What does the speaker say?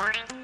Boing.